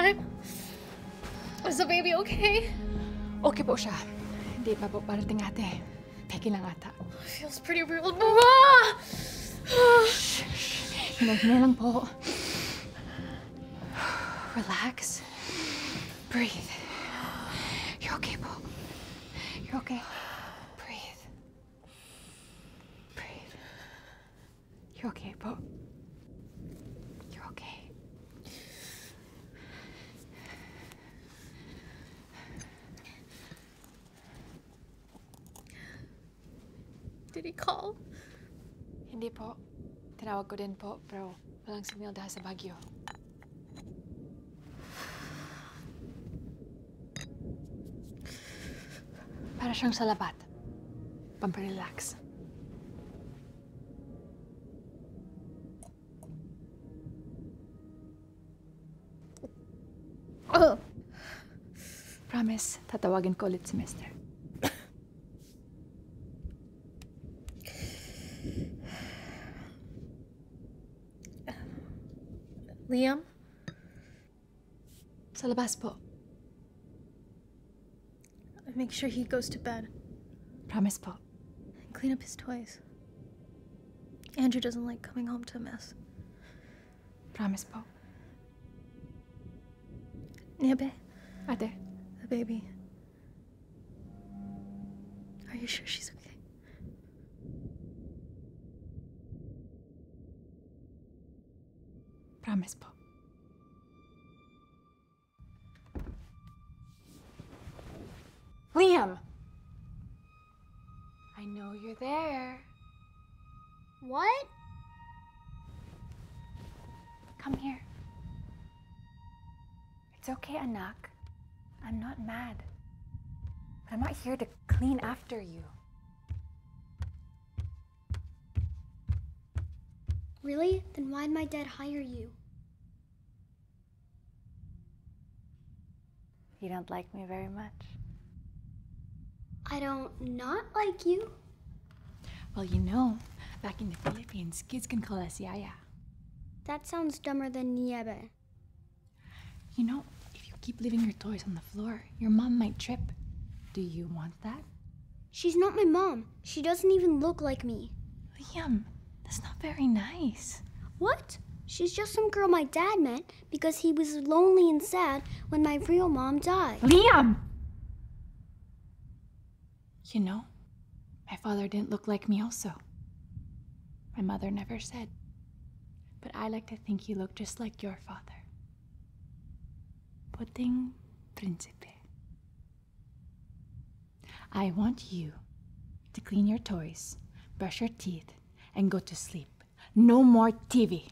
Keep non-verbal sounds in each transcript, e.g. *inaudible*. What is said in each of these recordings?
time. Is the baby okay? Okay po siya. Hindi pa po parating ate. Peke lang ata. Feels pretty real. Ah! Hinay-hinay lang po. Relax. Breathe. You're okay po. You're okay. Breathe. Breathe. You're okay po. Did he call? Hindi po. Tinawag ko din po, pero walang signal dahil sa bagyo. Para siyang salabat. Pamparelax. Oh. Promise, tatawagin ko ulit si Mister. Liam? Sa labas. Make sure he goes to bed. Promise po. And clean up his toys. Andrew doesn't like coming home to a mess. Promise po. Niyebe, Ate, the baby. Are you sure she's okay? Promise po. Liam! I know you're there. What? Come here. It's okay, anak. I'm not mad. But I'm not here to clean after you. Really? Then why'd my dad hire you? You don't like me very much. I don't not like you. Well, you know, back in the Philippines, kids can call us Yaya. That sounds dumber than Niyebe. You know, if you keep leaving your toys on the floor, your mom might trip. Do you want that? She's not my mom. She doesn't even look like me. Liam, that's not very nice. What? She's just some girl my dad met because he was lonely and sad when my real mom died. Liam! You know, my father didn't look like me, also. My mother never said. But I like to think he looked just like your father. Puting Principe. I want you to clean your toys, brush your teeth, and go to sleep. No more TV.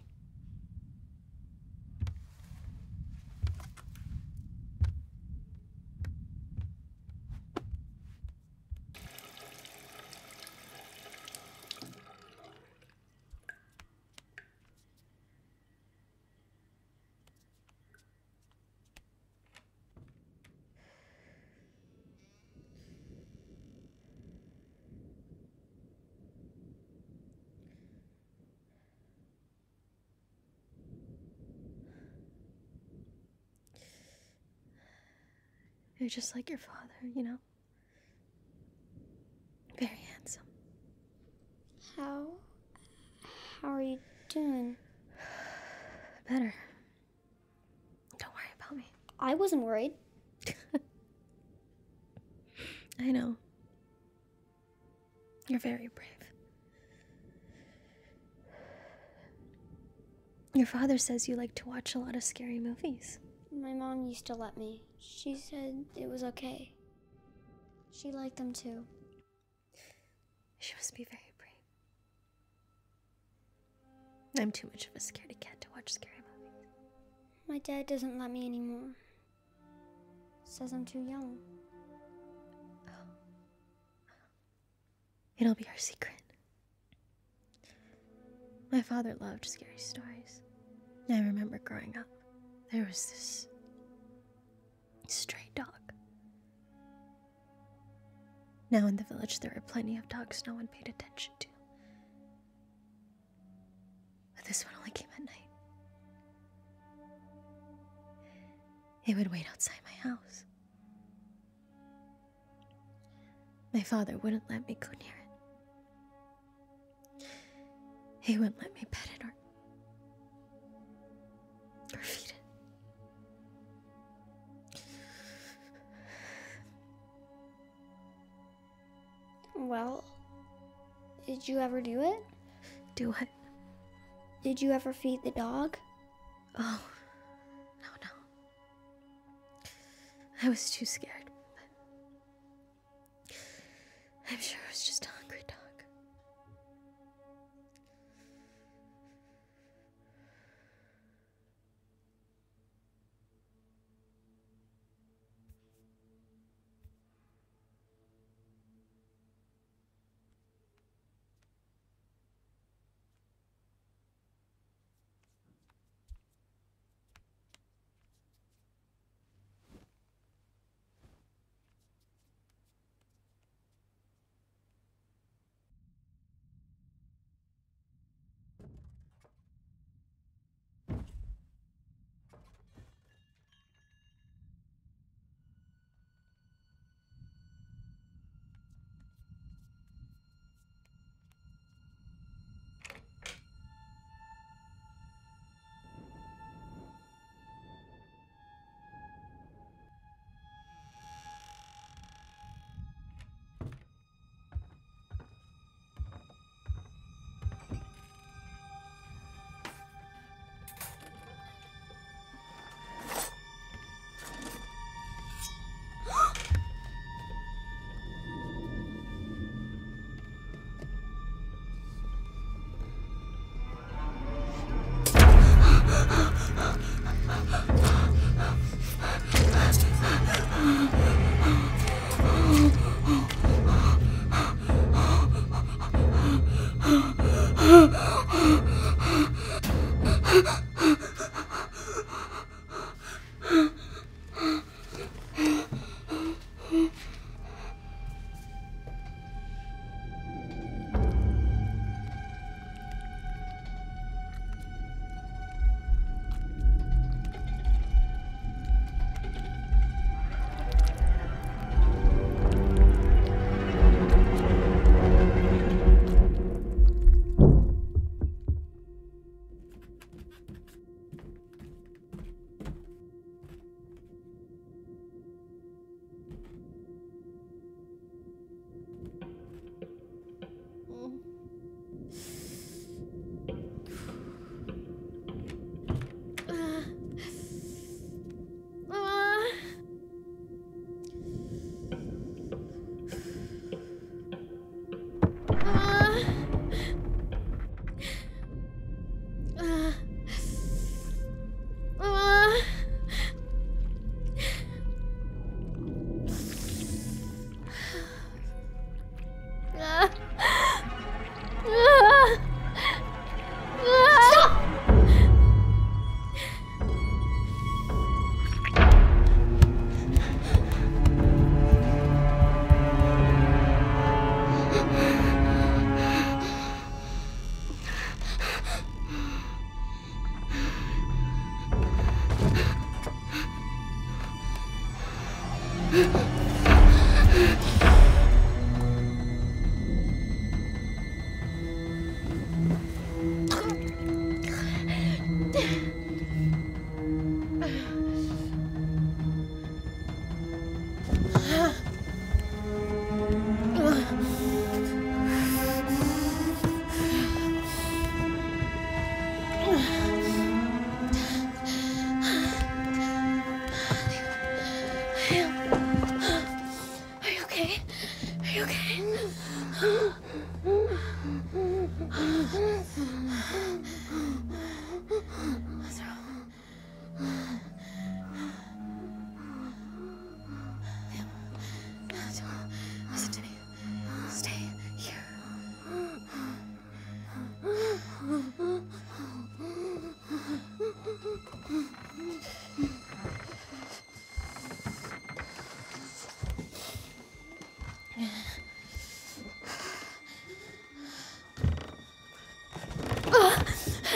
You're just like your father, you know? Very handsome. How? How are you doing? *sighs* Better. Don't worry about me. I wasn't worried. *laughs* I know. You're very brave. Your father says you like to watch a lot of scary movies. My mom used to let me. She said it was okay. She liked them too. She must be very brave. I'm too much of a scaredy cat to watch scary movies. My dad doesn't let me anymore. Says I'm too young. It'll be our secret. My father loved scary stories. I remember growing up, there was this stray dog. Now in the village, there are plenty of dogs no one paid attention to. But this one only came at night. It would wait outside my house. My father wouldn't let me go near it. He wouldn't let me pet it or, or feed Well, did you ever do it? Do what? Did you ever feed the dog? Oh, no, no. I was too scared. But I'm sure